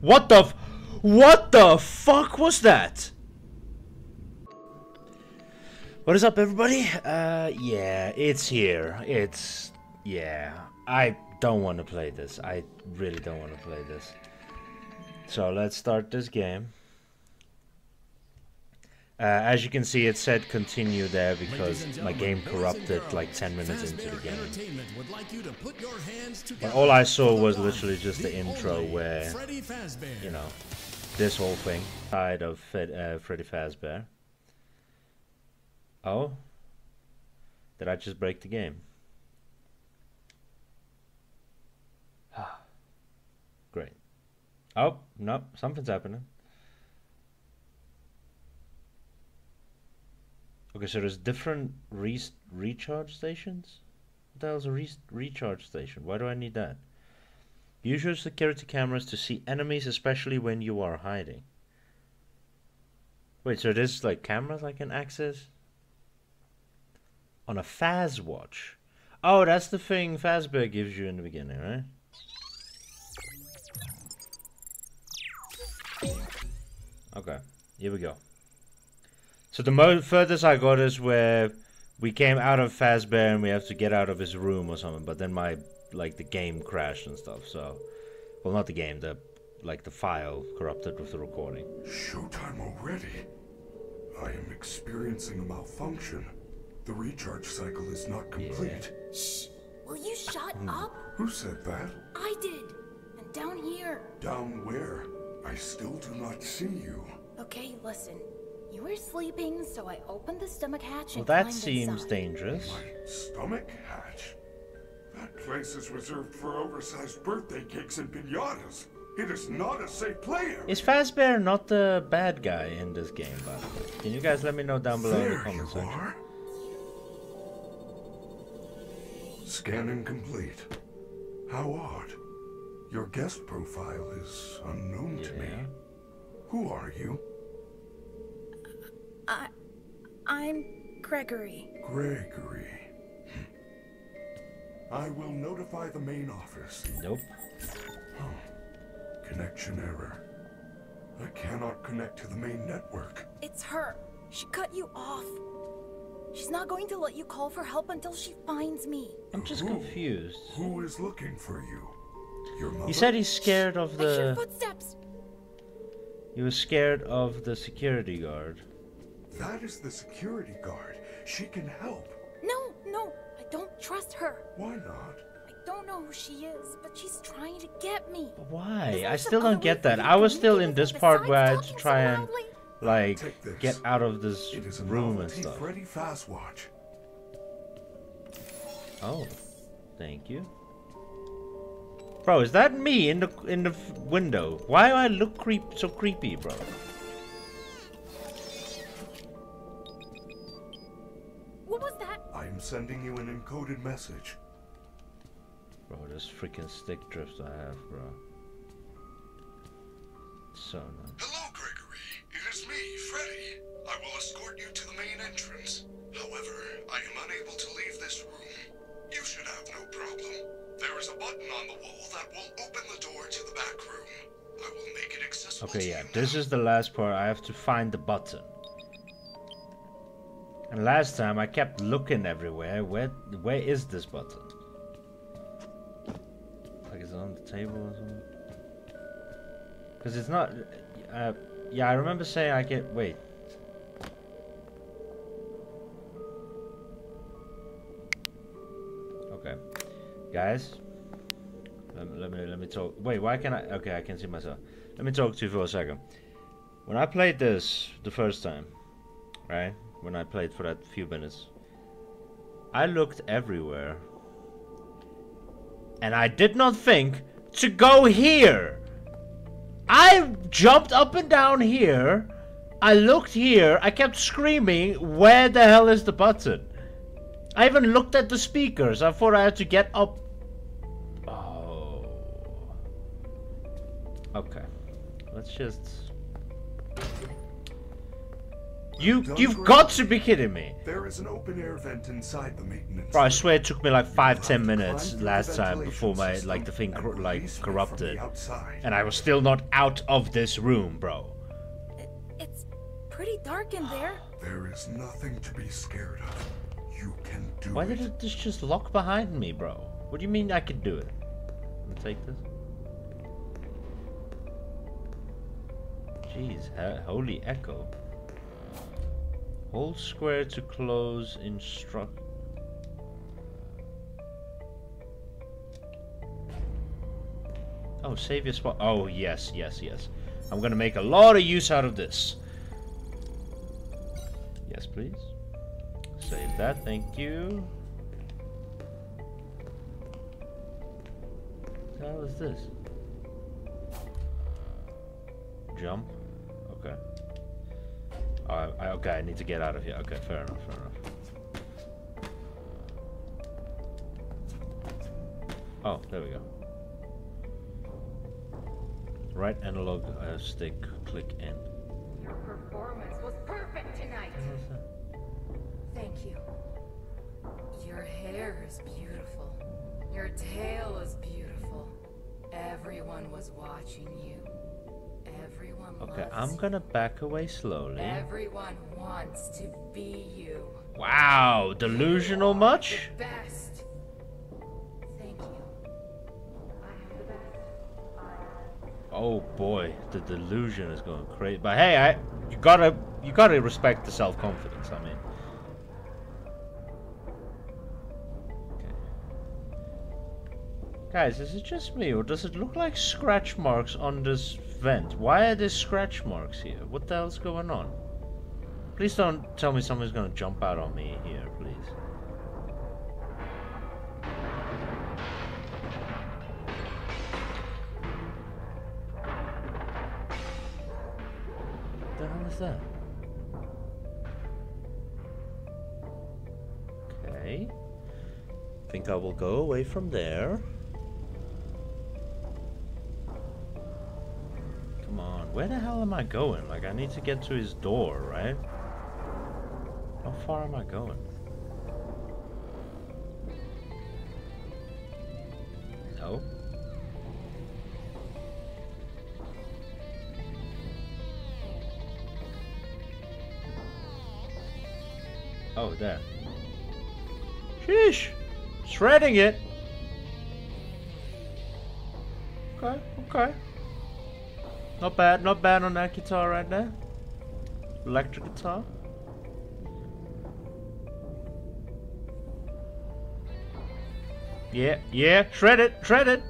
What the What the fuck was that? What is up everybody? Uh, yeah, it's here. It's, yeah. I don't want to play this. I really don't want to play this. So let's start this game. Uh, as you can see, it said continue there because my game corrupted like 10 minutes into the game. But all I saw was literally just the intro where, you know, this whole thing. Side of Fed, uh, Freddy Fazbear. Oh? Did I just break the game? Great. Oh, no, something's happening. Okay, so there's different re recharge stations? What the hell's a re recharge station? Why do I need that? Use your security cameras to see enemies, especially when you are hiding. Wait, so there's like cameras I can access? On a Faz watch? Oh, that's the thing Fazbear gives you in the beginning, right? Okay, here we go. So the mo furthest I got is where we came out of Fazbear and we have to get out of his room or something. But then my like the game crashed and stuff. So, well, not the game, the like the file corrupted with the recording. Showtime already. I am experiencing a malfunction. The recharge cycle is not complete. Shh! Will you shut Hmm. up? Who said that? I did. And down here. Down where? I still do not see you. Okay, listen. You were sleeping, so I opened the stomach hatch Well, and that seems inside. dangerous. My stomach hatch. That place is reserved for oversized birthday cakes and pinatas. It is not a safe player. Is Fazbear not the bad guy in this game, by the way? Can you guys let me know down below in the there you comment section? are. Scanning complete. How odd. Your guest profile is unknown to me. Who are you? I. I'm Gregory. Gregory. I will notify the main office. Nope. Oh, connection error. I cannot connect to the main network. It's her. She cut you off. She's not going to let you call for help until she finds me. I'm just Who? confused. Who is looking for you? Your mother? He said he's scared of I hear the. footsteps. He was scared of the security guard. That is the security guard. She can help. No, no, I don't trust her. Why not? I don't know who she is, but she's trying to get me. Why? I still don't get that. I was still in this part where I had to try and like get out of this It is room and novelty stuff. Freddy Fazwatch. Oh, thank you. Bro, is that me in the in the window? Why do I look creep so creepy, bro? That? I am sending you an encoded message. Bro, this freaking stick drift I have, bro. So nice. Hello, Gregory. It is me, Freddy. I will escort you to the main entrance. However, I am unable to leave this room. You should have no problem. There is a button on the wall that will open the door to the back room. I will make it accessible Okay, to yeah, you this now. is the last part. I have to find the button. And last time I kept looking everywhere. Where where is this button? Like is it on the table or something? Because it's not. Uh, yeah, I remember saying I get. Wait. Okay, guys. Let, let me let me talk. Wait, why can I? Okay, I can see myself. Let me talk to you for a second. When I played this the first time, right? When I played for that few minutes, I looked everywhere. And I did not think to go here. I jumped up and down here. I looked here. I kept screaming, where the hell is the button? I even looked at the speakers. I thought I had to get up. Oh. Okay. Let's just You Done you've great. got to be kidding me. There is an open air vent inside the maintenance. Bro, I swear it took me like five, You'll ten minutes last time before my like the thing cor- like release me from corrupted, and I was still not out of this room, bro. It's pretty dark in there. There is nothing to be scared of. You can do Why it. did it just just lock behind me, bro? What do you mean I can do it? Let me take this. Jeez, holy echo. Hold square to close instruct. Oh, save your spot. Oh, yes, yes, yes. I'm gonna make a lot of use out of this. Yes, please. Save that, thank you. What the hell is this? Jump? Okay. Uh, I, okay, I need to get out of here. Okay, fair enough, fair enough. Oh, there we go. Right analog uh, stick, click in. Your performance was perfect tonight. Thank you. Your hair is beautiful. Your tail is beautiful. Everyone was watching you. Everyone Okay, I'm gonna back away slowly. Everyone wants to be you. Wow, delusional much? Best. Thank you. I am the best. Oh boy, the delusion is going crazy. But hey, I you gotta you gotta respect the self confidence. Guys, is it just me or does it look like scratch marks on this vent? Why are there scratch marks here? What the hell's going on? Please don't tell me something's gonna jump out on me here, please. What the hell is that? Okay. I Think I will go away from there. Where the hell am I going? Like, I need to get to his door, right? How far am I going? No. Oh, there. Sheesh! Shredding it! Okay, okay. Not bad, not bad on that guitar right there. Electric guitar. Yeah, yeah, shred it, shred it!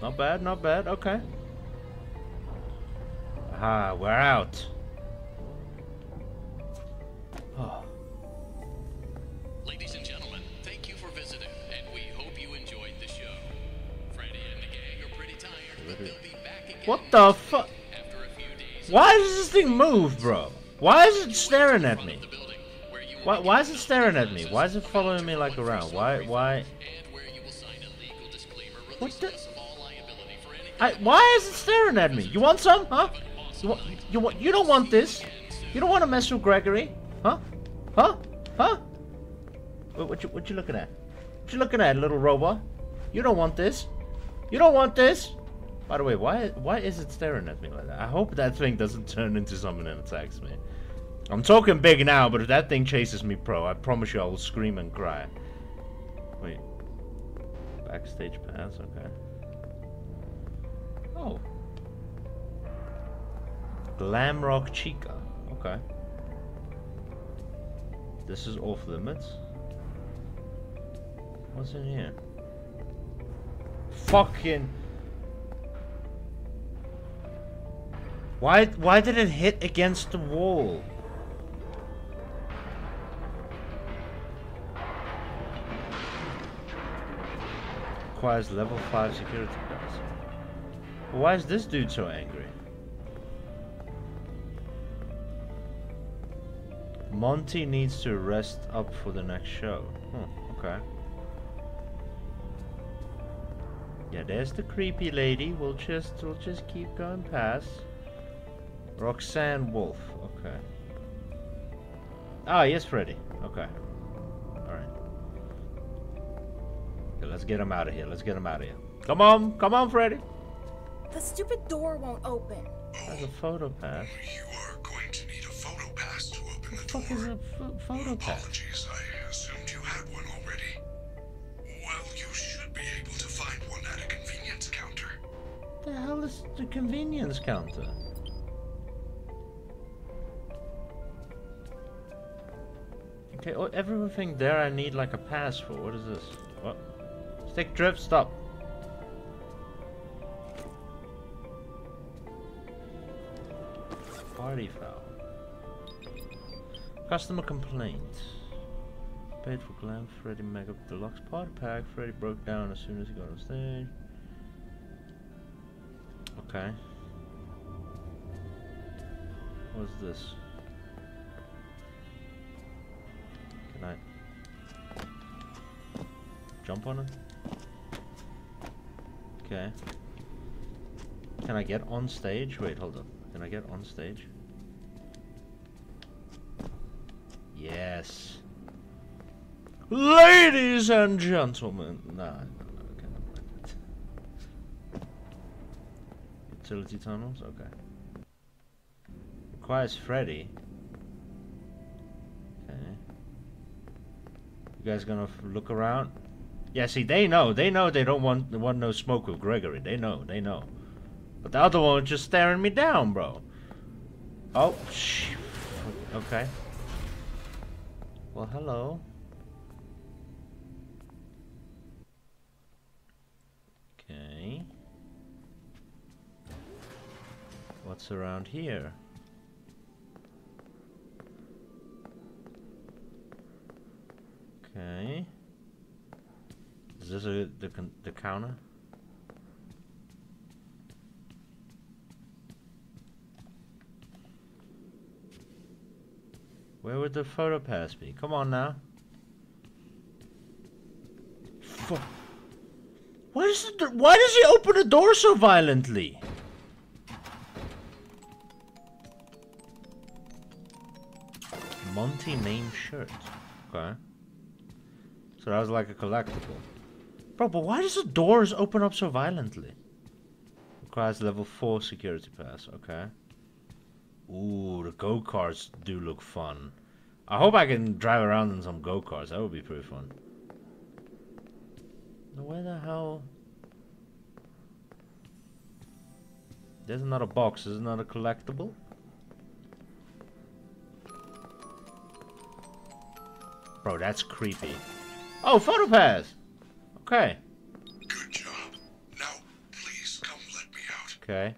Not bad, not bad, okay. Ah, we're out. What the fuck? Why does this thing move, bro? Why is it staring at me? Why, why is it staring at me? Why is it following me like around? Why, why? What the- I, why is it staring at me? You want some, huh? You want, you want, you don't want this. You don't want to mess with Gregory, huh? Huh? Huh? What, what you, what you looking at? What you looking at, little robot? You don't want this. You don't want this. By the way, why, why is it staring at me like that? I hope that thing doesn't turn into something and attacks me. I'm talking big now, but if that thing chases me pro, I promise you I will scream and cry. Wait. Backstage pass, okay. Oh. Glamrock Chica. Okay. This is off limits. What's in here? Fucking. Why why did it hit against the wall? Requires level 5 security guards. Why is this dude so angry? Monty needs to rest up for the next show. Hmm, okay. Yeah, there's the creepy lady. We'll just we'll just keep going past. Roxanne Wolf. Okay. Ah, yes, Freddy. Okay. Alright. Okay, let's get him out of here. Let's get him out of here. Come on. Come on, Freddy. The stupid door won't open. That's a photo pass. You are going to need a photo pass to open the What the fuck is door. a photo pass? Apologies, I assumed you had one already. Well, you should be able to find one at a convenience counter. the hell is the convenience counter? Okay, oh, everything there I need like a pass for. What is this? What? Stick drift, stop. Party foul. Customer complaint. Paid for glam, Freddy Mega Deluxe Party Pack. Freddy broke down as soon as he got on stage. Okay. What's this? Jump on it? Okay. Can I get on stage? Wait, hold up. Can I get on stage? Yes. Ladies and gentlemen. Nah, okay. Utility tunnels? Okay. Requires Freddy. Okay. You guys gonna look around? Yeah, see, they know. They know they don't want want no smoke with Gregory. They know. They know. But the other one was just staring me down, bro. Oh, sh. Okay. Well, hello. Okay. What's around here? Okay. Is this a, the the counter? Where would the photo pass be? Come on now. Fu- Why does why does he open the door so violently? Monty name shirt. Okay. So that was like a collectible. Bro, but why does the doors open up so violently? Requires level 4 security pass. Okay. Ooh, the go-karts do look fun. I hope I can drive around in some go-karts. That would be pretty fun. Now where the hell... There's another box. Is not a collectible? Bro, that's creepy. Oh, photo pass! Okay. Good job. Now, please come let me out. Okay.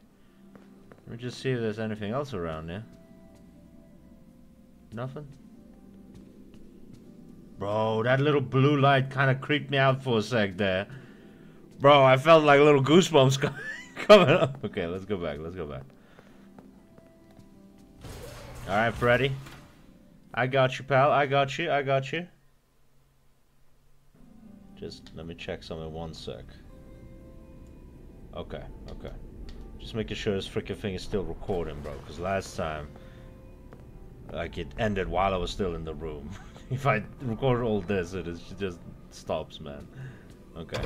Let me just see if there's anything else around here. Nothing? Bro, that little blue light kind of creeped me out for a sec there. Bro, I felt like little goosebumps coming up. Okay, let's go back. Let's go back. Alright, Freddy. I got you, pal. I got you. I got you. Just let me check something one sec. Okay, okay. Just making sure this freaking thing is still recording, bro. Because last time, like, it ended while I was still in the room. if I record all this, it is, just stops, man. Okay.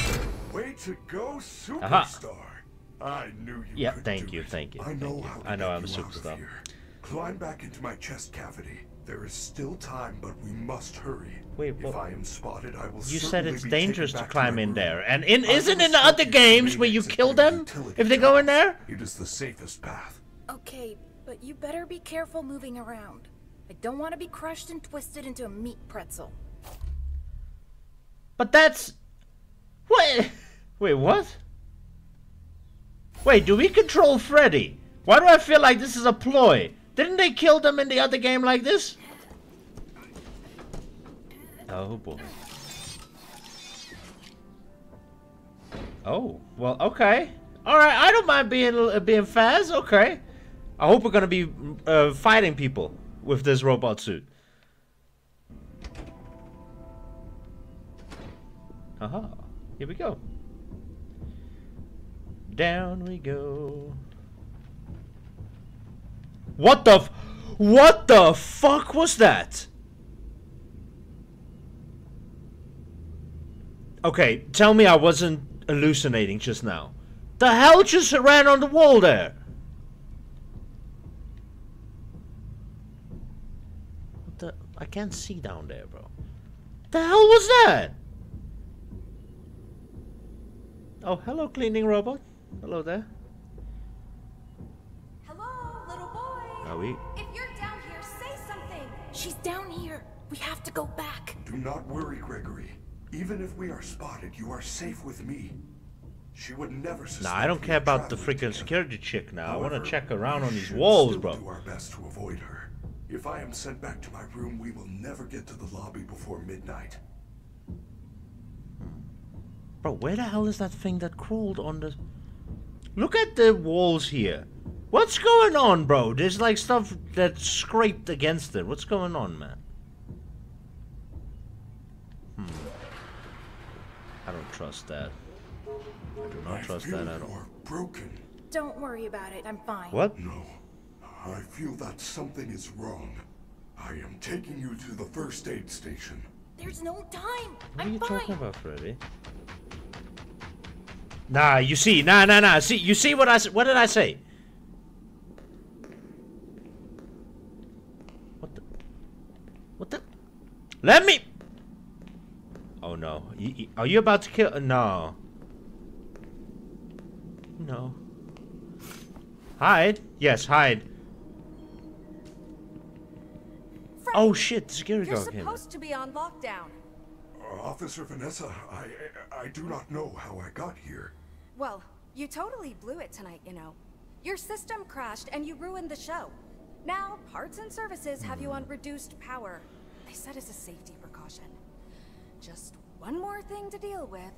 Way to go, superstar! Aha. I knew you. Yeah, could thank do you, it. thank you, I thank know you. how to I know I'm a superstar. Climb back into my chest cavity. There is still time, but we must hurry. Wait, if I am spotted, I will. You said it's be dangerous to climb my in room. there. And in, I isn't in the other you to the games where you kill them? If they go in there? It is the safest path. Okay, but you better be careful moving around. I don't want to be crushed and twisted into a meat pretzel. But that's... Wait, wait, what? Wait, do we control Freddy? Why do I feel like this is a ploy? Didn't they kill them in the other game like this? Oh boy. Oh, well, okay. Alright, I don't mind being uh, being fast, okay. I hope we're gonna be uh, fighting people with this robot suit. Aha, here we go. Down we go. What the What the fuck was that? Okay, tell me I wasn't hallucinating just now. The hell just ran on the wall there? What the? I can't see down there, bro. The hell was that? Oh, hello, cleaning robot. Hello there. Hello, little boy. We? If you're down here, say something. She's down here. We have to go back. Do not worry, Gregory. Even if we are spotted, you are safe with me. She would never suspect Nah, I don't care about the freaking together. security chick now. I want to check around on these walls, bro. do our best to avoid her. If I am sent back to my room, we will never get to the lobby before midnight. Bro, where the hell is that thing that crawled on the... Look at the walls here. What's going on, bro? There's like stuff that scraped against it. What's going on, man? Hmm. I don't trust that. I do I not trust feel that at you all. are broken. Don't worry about it. I'm fine. What? No, I feel that something is wrong. I am taking you to the first aid station. There's no time. What are I'm you fine. talking about, Freddy? Nah, you see, nah, nah, nah. See, you see what I s- what did I say? What the? What the? Let me. Oh no! You, you- are you about to kill? No. No. Hide. Yes, hide. Freddy, Oh shit! The security You're guard came. supposed to be on lockdown. Uh, Officer Vanessa, I, I do not know how I got here. Well, you totally blew it tonight, you know. Your system crashed and you ruined the show. Now, parts and services have you on reduced power. They said as a safety precaution. Just one more thing to deal with.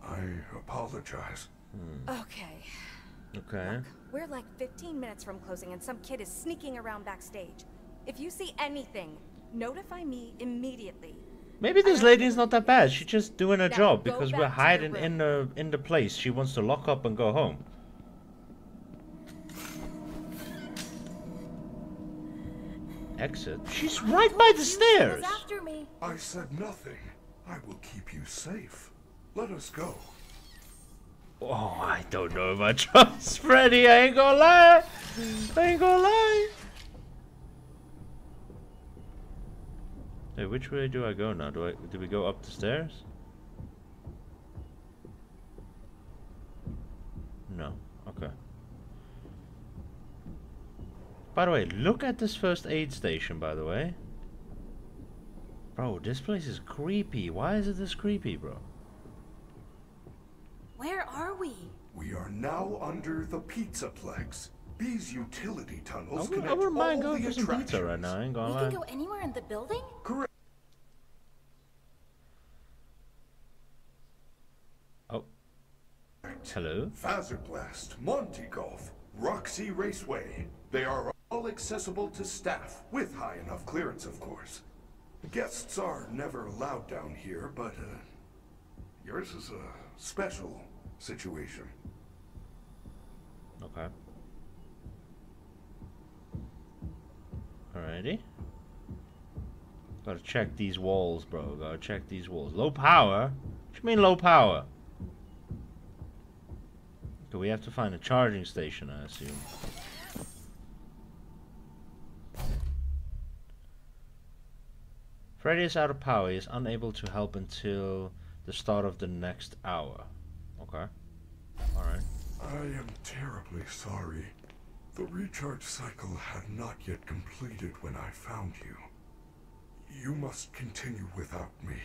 I apologize. Hmm. Okay. Okay. Look, We're like 15 minutes from closing and some kid is sneaking around backstage. If you see anything, notify me immediately. Maybe this lady's not that bad. She's just doing her Now, job because we're to your hiding in the in the place. She wants to lock up and go home. Exit. She's right by the stairs. after me. I said nothing. I will keep you safe. Let us go. Oh, I don't know if I trust Freddy. I ain't gonna lie. I ain't gonna lie. Hey, which way do I go now? Do I do we go up the stairs? No. Okay. By the way, look at this first aid station, by the way. Bro, this place is creepy. Why is it this creepy, bro? Where are we? We are now under the Pizzaplex. These utility tunnels wouldn't, connect I wouldn't mind all going the for some pizza right attractions. now. I ain't gonna We lie. can go anywhere in the building? Correct. Oh. Hello? Fazerblast, Monty Golf, Roxy Raceway. They are all accessible to staff, with high enough clearance, of course. Guests are never allowed down here, but uh, yours is a special situation. Okay. Alrighty. Gotta check these walls, bro. Gotta check these walls. Low power? What you mean low power? Do we have to find a charging station, I assume? Freddy is out of power. He is unable to help until the start of the next hour. Okay. Alright. I am terribly sorry. The recharge cycle had not yet completed when I found you. You must continue without me.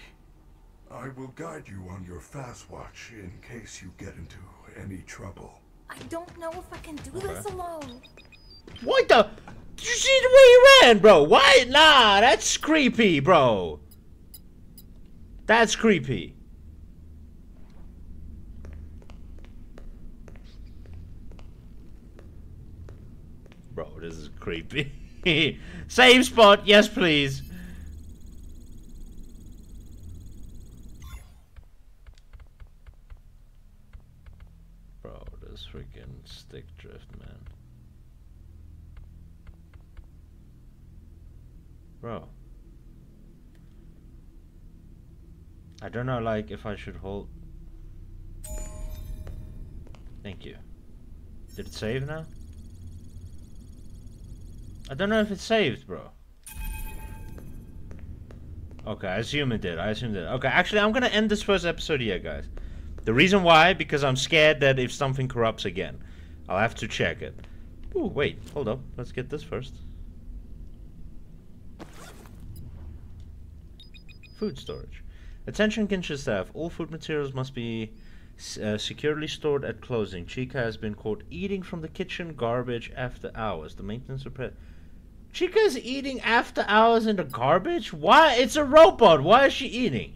I will guide you on your Faz watch in case you get into any trouble. I don't know if I can do this alone. What the? Did you see the way he ran, bro? Why? Nah, that's creepy, bro. That's creepy. Bro, this is creepy. Same spot, yes please. Bro, this freaking stick drift, man. Bro. I don't know, like, if I should hold... Thank you. Did it save now? I don't know if it saved, bro. Okay, I assume it did. I assume it did. Okay, actually, I'm gonna end this first episode here, guys. The reason why, because I'm scared that if something corrupts again, I'll have to check it. Ooh, wait, hold up. Let's get this first. Food storage. Attention kitchen staff. All food materials must be uh, securely stored at closing. Chica has been caught eating from the kitchen garbage after hours. The maintenance repair. Chica's eating after hours in the garbage? Why? It's a robot. Why is she eating?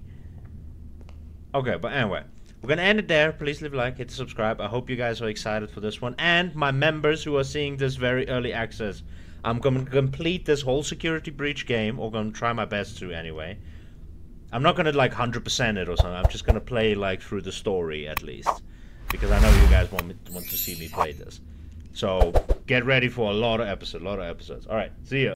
Okay, but anyway. We're gonna end it there. Please leave a like, hit subscribe. I hope you guys are excited for this one. And my members who are seeing this very early access. I'm gonna complete this whole security breach game, or gonna try my best to anyway. I'm not gonna like 100% it or something. I'm just gonna play like through the story at least, because I know you guys want me, want to see me play this. So get ready for a lot of episodes, a lot of episodes. All right, see ya.